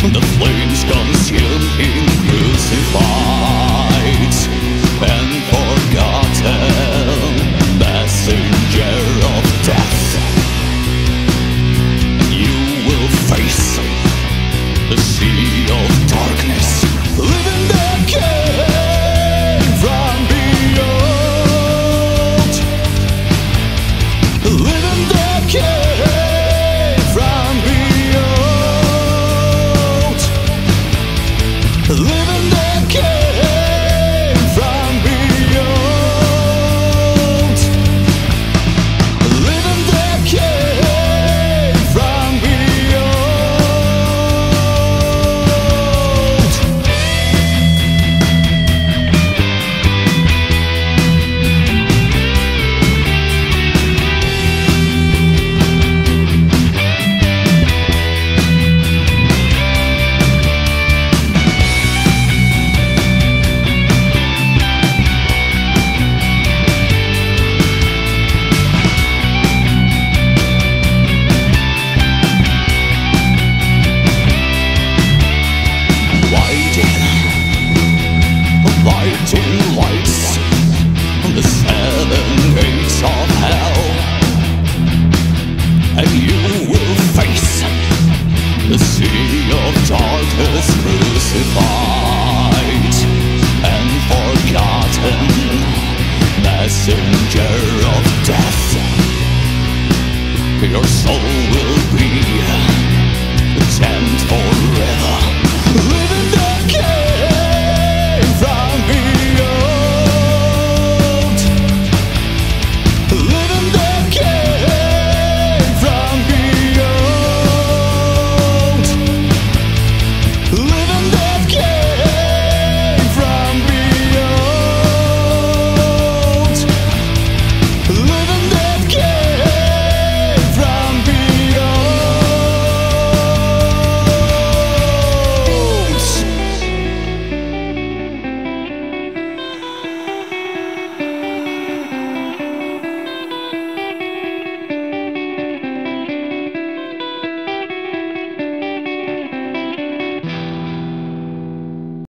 The flames Living darkness crucified and forgotten messenger of death. Your soul will